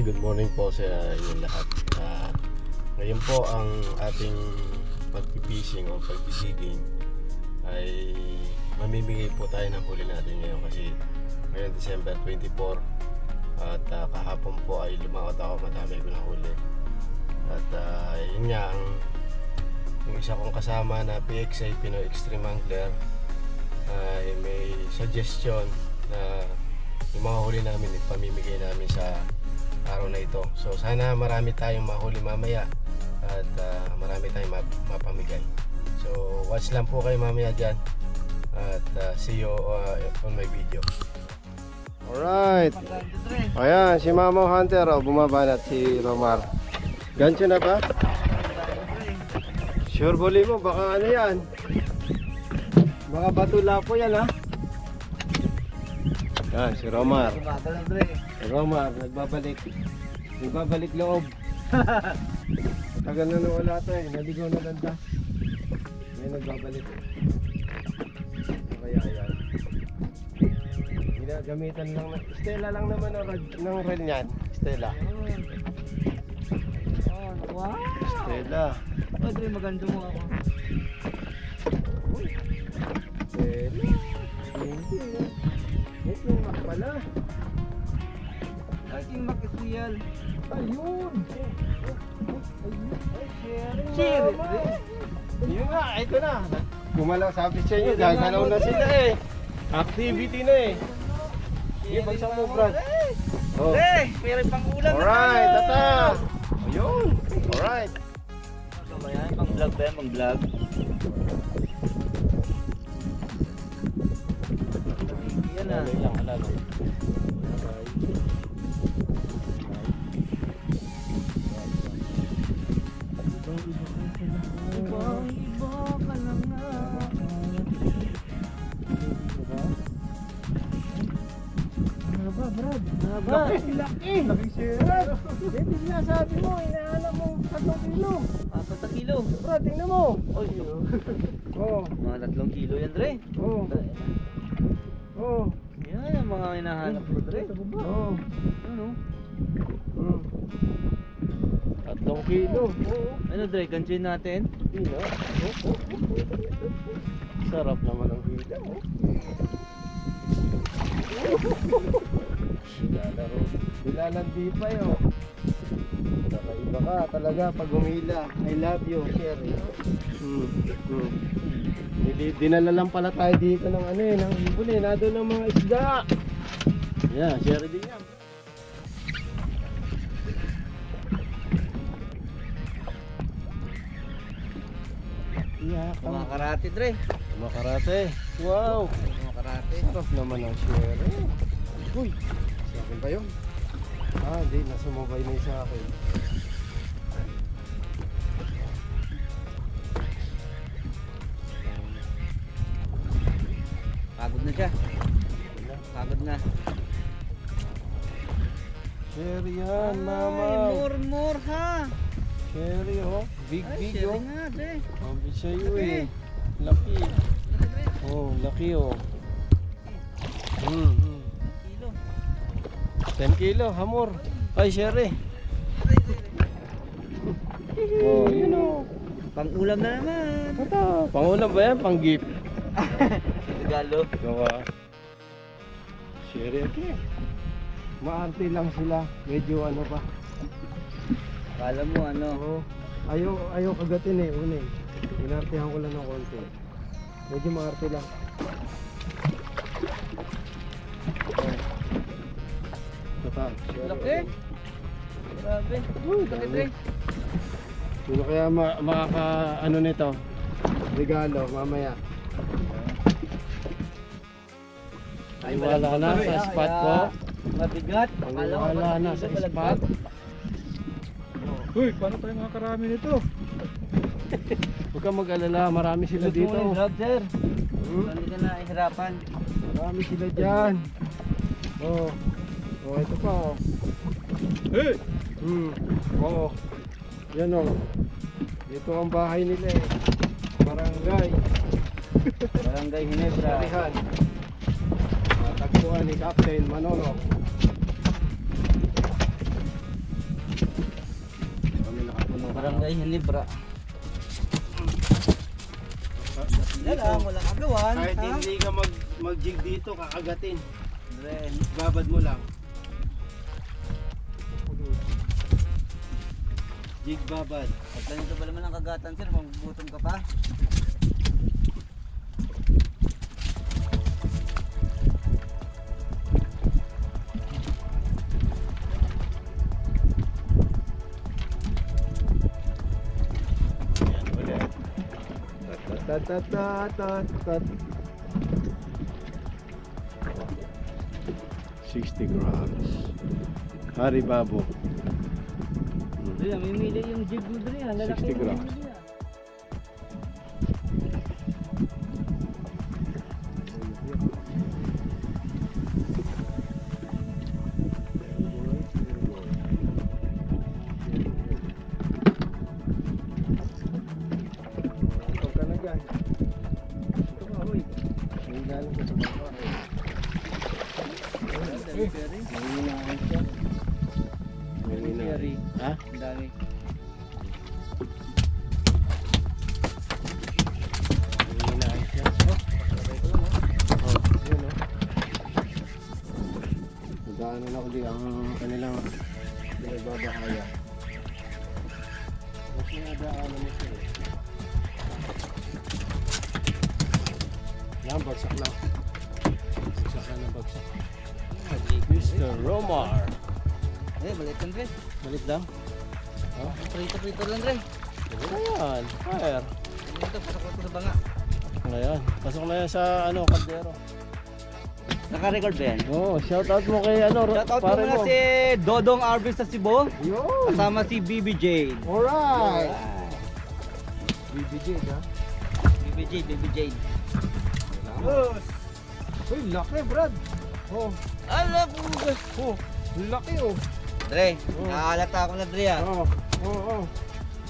Hi, good morning po sa inyong lahat. Ah, ngayon po ang ating pagpipishing o pagpipiging ay mamimigay po tayo ng huli natin ngayon kasi ngayon December 24 at ah, kahapon po ay lumakot ako madami ko na huli. At ah, yun nga ang yung isa kong kasama na PXI Pinoy Extreme Angler ay may suggestion na yung mga huli namin ipamimigay namin sa araw na ito. So sana marami tayong mahuli mamaya at ah, marami tayong map- mapamigay. So watch lang po kayo mamaya dyan at ah, see you ah, on my video. Alright. Ayan, si Mamo Hunter oh, bumaba na at si Romar. Gancho na ba? Sure boli mo, baka ano yan? Baka batula po yan ha? Yan, si Romar. Romar, nagbabalik. Nagbabalik loob. Tagal na nawala to eh. Naligaw na ganda. May nagbabalik. Kaya yan. Ginagamitan lang na. Stella lang naman ang rad, ng rel niyan. Stella. Oh, wow! Stella. Oh, Dre, maganda mo ako. Stella. Is real. Ayun. Dre. Yun nga, ito na. Gumalaw sabi sa inyo, gagalaw na sila eh. Activity na eh. Yung bagsak mo, Brad. Oh. Dre, meron pang ulam Alright, tata. Ayun. Alright. Mamaya, pang vlog ba yan? Pang vlog? Laki, laki. Laki siya. Hindi sinasabi mo, inaalam mo 3 kilo. Apat na kilo. Brad, tingnan mo. Oy, Oh, mga tatlong kilo yan, Dre. oh, oh. Yan ang mga hinahanap ko, Dre. Oh. Ano? Mm. Tatlong kilo. Oo. Ano, Dre? Ganchoin natin? Kilo. Oh, oh. Sarap naman ang hila. Nilalaro. Nilalandi pa yun. Nakaiba ka talaga pag humila. I love you, Sherry. Hmm. Hmm. Dinala lang pala tayo dito ng ano eh, ng huli. Nado ng mga isda. Yeah, Sherry din yan. Yeah, Mga karate, Dre. Makarate. Wow. Mga karate. Sarap naman ang shere. Uy, sa akin ba yun? Ah, hindi. Nasa mobile na sa akin. Pagod na siya. Pagod na. Shere yan, mama. Ay, more, more ha. Shere, oh. Big, Ay, big, oh. nga, Dre. Sa'yo Laki. eh. Laki. Oh, laki oh. Hmm, hmm. 10 kilo, hamor. Ay, shere. Oh, yun oh. Pang ulam na naman. Ito, pangulam ba yan? Pang gift. Regalo. Gawa. Shere okay. Maarte lang sila. Medyo ano pa. Kala mo ano. Oo. Ayaw, ayaw kagatin eh. Una eh. Inartehan ko lang ng konti. Medyo maarte lang. Oh. Tata. Laki. Grabe. Uy, Laki. Dre. Sino kaya ma makaka ano nito? Regalo mamaya. Ay, wala na sa spot. Akala ko Wala na sa spot. Uy, paano tayo makakarami nito? Huwag kang mag-alala, marami sila Gusto mo dito. yung sir? Hmm? Hindi ka na ihirapan. Marami sila dyan. Oh. Oh, ito pa oh. Hey! Hmm. Oo. Yan oh. Ito ang bahay nila eh. Barangay. Barangay Hinebra. Sarihan. Natagpuan ni Captain Manolo. Barangay Hinebra. Wala lang, walang agawan. Kahit ha? hindi ka mag, mag-jig dito, kakagatin. Dre, Babad mo lang. Jig babad. Pag ganito ba naman ang kagatan sir, magugutom ka pa? Tat tat tat tat tat. 60 grams. Haribabo. Mamimili yung jig mo lalaki 60 yung grams. Ha? Ang dami. Lang. Oh, Prito-prito lang Dre. ayan. Fire. Ito, pasok ko sa banga. Ngayon, pasok na yan sa ano, kaldero. Naka-record ba yan? Oo, oh, shout out mo kay ano, Shoutout pare muna mo. si Dodong Arvis sa Cebu. Yun! Kasama si BBJ. Alright! BBJ ha? BBJ, BBJ. Yes! Uy, laki Brad! Oh, Ala ko oh, laki oh! Dre, Oh. nakakalata ako na Dre ah. Oh, oh, oh.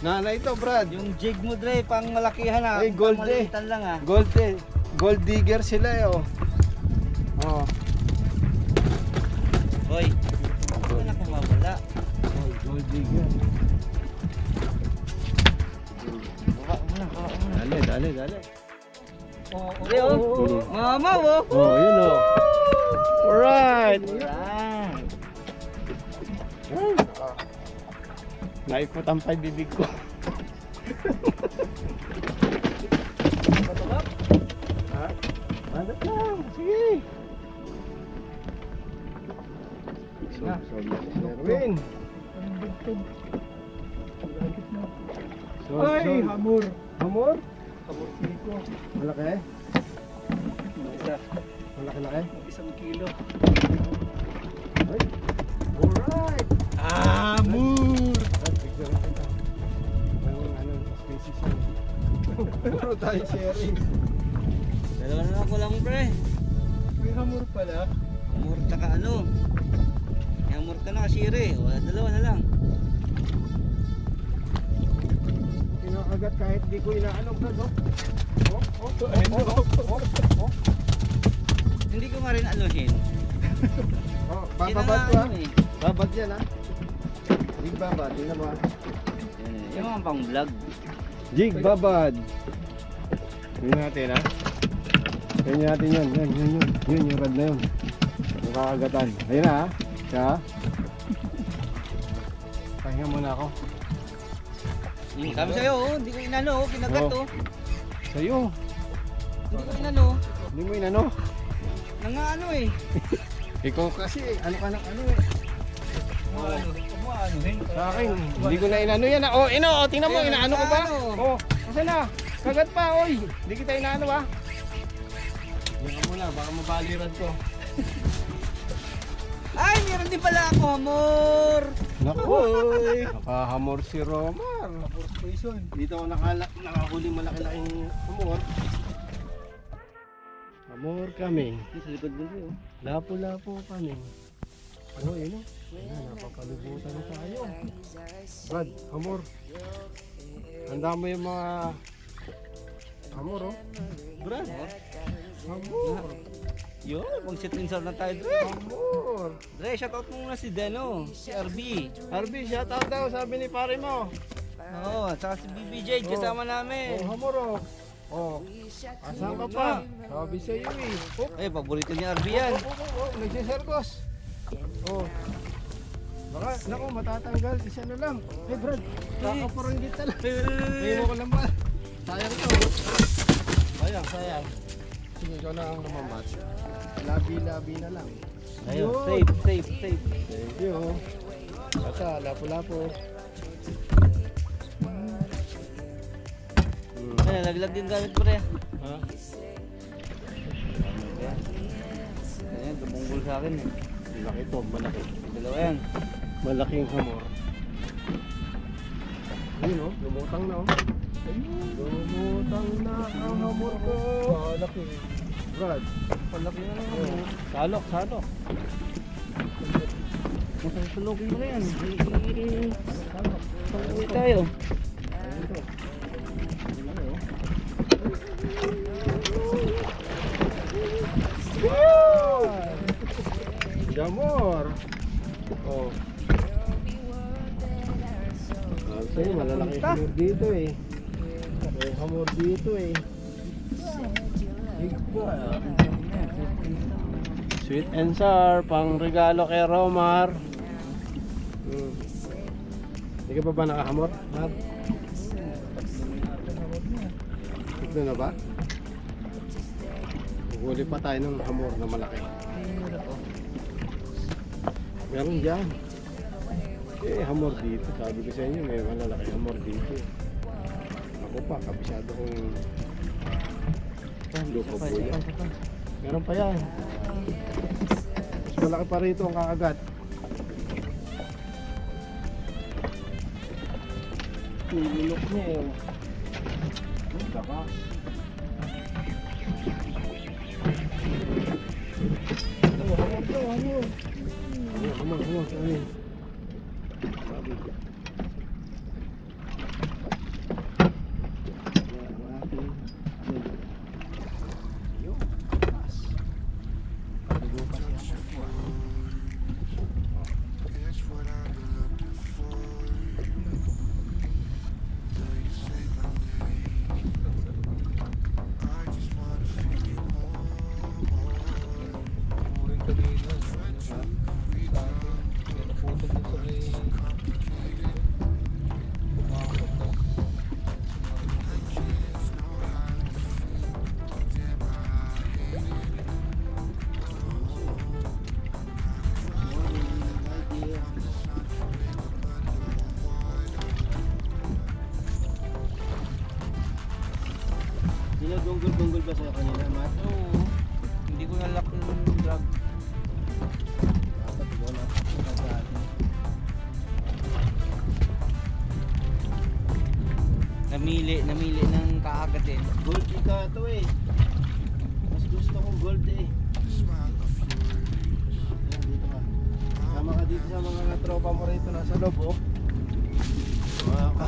Nanay ito Brad. Yung jig mo Dre, pang malakihan ah. Ay, gold pang eh. lang ah. Gold eh. Gold digger sila eh oh. Oh, Hoy, ano na kung mawala? oh gold digger. Baka mo na, baka mo na. Dali, dali, dali. Dre oh, Mm. mama oh. Oh, yun oh. Alright! Alright. Naipot ang pay bibig ko. Patulap. Ha? Mandat lang. Sige. So, so, Erwin. So, Ay, so, hamur. hamor? Hamur ko. Malaki? Isa, Malaki-laki? isang kilo. Ay. Puro tayo sharing. Dalawa na lang ko lang pre. May hamur pala. Amor tsaka ano. May amor ka na kasire. Wala dalawa na lang. Pinakagat kahit di ko inaano ka, no? Oh, oh, oh, oh, oh, oh, oh. Hindi ko nga rin anuhin. Oh, na nga ko ano eh. Babad yan ha. Jig babad, yun na ba? Yan eh, Yung mga pang vlog. Jig babad. Yun natin ha. Yun natin yun, yun, yun, yun. Yun yung rod na yun. Yung kakagatan. Ayun na ha. Siya ha. Pahinga muna ako. Yung sabi sa'yo, oh, hindi ko inano, oh, kinagat Oh. oh. Sa'yo. Hindi ko inano. Hindi mo inano. Nangaano eh. Ikaw kasi, ano ka ng ano eh. Ano? Kumaanuhin. Sa akin, hindi ko na inano yan. Oh, ino, oh, tingnan mo, inaano ko ba? Oh, kasi na. Kagat pa, oy. Hindi kita inaano ha. Yan ka muna, baka mabaliran ko. Ay, meron din pala ako, amor. Naku, nakahamor si Romar. Hamur poison. Dito ako nakala, nakahuling malaki-laking humor. Hamor kami. Sa likod mo oh. Lapo-lapo kami. Oh, yun o. Ayan, napapalubutan na tayo. Brad, hamor. Handa mo yung mga hamor, oh. Brad, hamor. Yun, pang shit minsan na tayo, Dre. Hamor. Dre, shoutout muna si Deno, si RB. Harvey, shoutout daw, sabi ni pare mo. Oo, at saka si BBJ kasama namin. Oh, hamor oh. Oh. Asan ka pa? Sabi sa iyo eh. Oh, Eh, paborito ni RB yan. oh, oh, oh, nagsiserkos. Oh. Baka, naku, matatanggal. Isa na lang. Hey, Brad, kakaparanggit na lang. Hindi mo ko lang ba? Sayang to. Sayang, sayang. Sige, ikaw na ang namamat. Labi-labi na lang. Ayun, Yun. safe, safe, safe. Thank you. Ata, lapo-lapo. Hmm. Ayun, laglag din gamit pre. Ha? Ayan, tumunggol sa akin eh. Malaki to, malaki. Dalawa yan. Malaking hamor. Ayun oh, lumutang na oh. Lumutang na ang hamor ko. Malaki. Brad. Palaki na naman. Oh. Salok, salok. Masasulogin mo na yan. Pag-uwi tayo. Wow! Jamor. Oh. Sa'yo, malalaki yung dito eh. Hamor dito eh. Sweet and sour, pang regalo kay Romar. Hmm. Hindi ka pa ba nakahamor? Mar? Ito na ba? Huli pa tayo ng hamor na malaki. Meron dyan. Eh, hamor dito. Sabi ko sa inyo, may malalaki hamor dito. Ako pa, kabisado kong... Ah, lupa po yan. Meron pa yan. Mas malaki pa rito ang kakagat. Nilunok niya eh. Ang baka. Oh, hamor to, hamor. Hamor, hamor, Sa akin, naputol Namili, namili ng kaagat eh. Gold ka to eh. Mas gusto kong gold eh. Ayan, dito ka. Sama ka dito sa mga tropa mo rito nasa loob oh. Mga ka.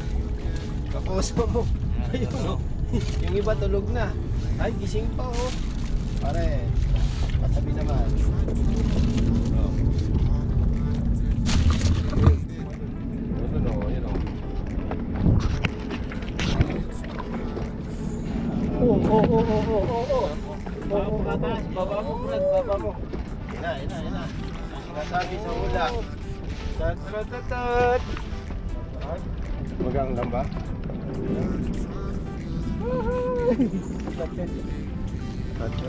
Kakoso mo. Ayun. Yung iba tulog na. Ay, gising pa oh. Pare, patabi naman. Oh, oh, oh, oh, oh, oh. Baba mo kataas, baba mo Brad, baba mo. Ina, ina, ina. Sinasabi sa hula. Tat, tat, tat, tat. Magang lang ba? Tat,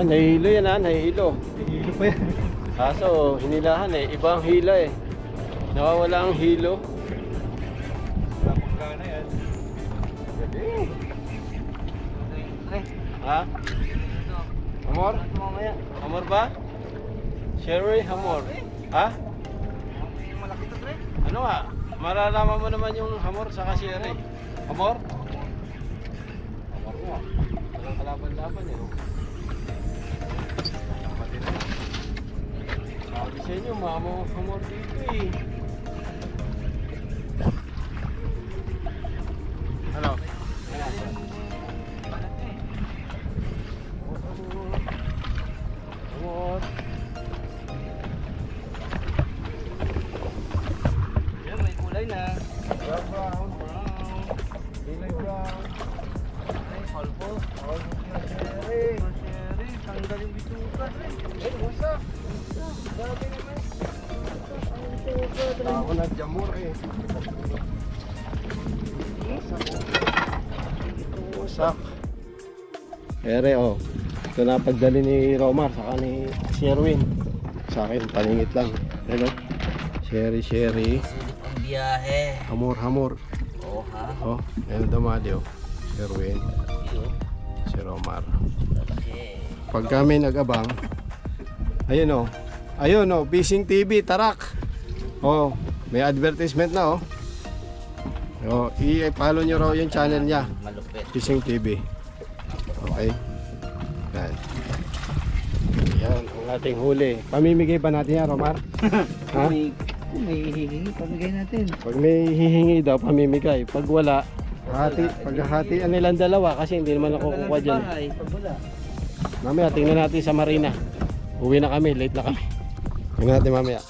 Ah, nahihilo yan ah, nahihilo. Hilo pa yan. Kaso, hinilahan eh. Ibang hila eh. Nawawala ang hilo. Wala pang gana yan. Pre, Ha? Amor? Amor ba? Sherry, amor. Ha? Malaki to, pre. Ano nga? Malalaman mo naman yung hamor sa kasiyere. Hamor? Hamor nga. Walang kalaban-laban eh. Sabi sa inyo, mamo hamor dito eh. Wasak. Ere oh. Ito na pagdali ni Romar saka ni Sherwin. Sa akin, paningit lang. Ano? Sherry, sherry. Sulit ang biyahe. Hamor, hamor. Oo, ha? Oh, ayun dumali oh. Sherwin, si Romar. Pag kami nag-abang, ayun oh. Ayun oh, Fishing TV, tarak. Oh, may advertisement na oh. Oh, i-follow nyo raw yung channel niya, Malupit. Fishing TV. Okay? Yan. Yan, ang ating huli. Pamimigay ba natin yan, Romar? ha? May, may hihingi, pamigay natin. Pag may hihingi daw, pamimigay. Pag wala, hati, paghahatian nilang dalawa kasi hindi naman ako kukuha dyan. Pag wala. Mamaya, tingnan natin sa marina. Uwi na kami, late na kami. Tingnan natin mamaya.